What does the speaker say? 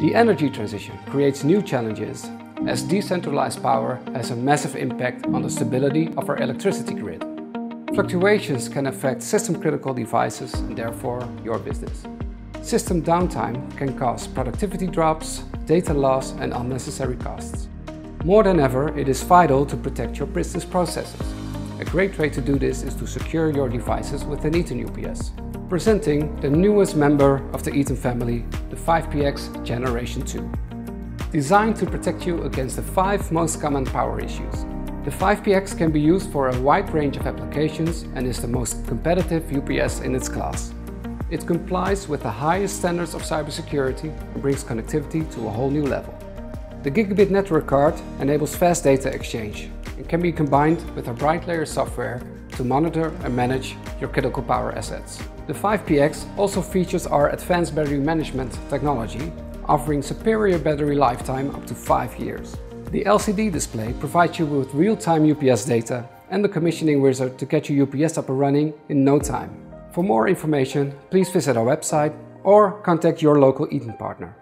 The energy transition creates new challenges as decentralized power has a massive impact on the stability of our electricity grid. Fluctuations can affect system-critical devices and therefore your business. System downtime can cause productivity drops, data loss and unnecessary costs. More than ever, it is vital to protect your business processes. A great way to do this is to secure your devices with an Eaton UPS. Presenting the newest member of the Eaton family, 5PX Generation 2. Designed to protect you against the five most common power issues. The 5PX can be used for a wide range of applications and is the most competitive UPS in its class. It complies with the highest standards of cybersecurity and brings connectivity to a whole new level. The Gigabit network card enables fast data exchange and can be combined with our Brightlayer software to monitor and manage your critical power assets. The 5PX also features our advanced battery management technology, offering superior battery lifetime up to 5 years. The LCD display provides you with real-time UPS data and the commissioning wizard to get your UPS up and running in no time. For more information, please visit our website or contact your local Eaton partner.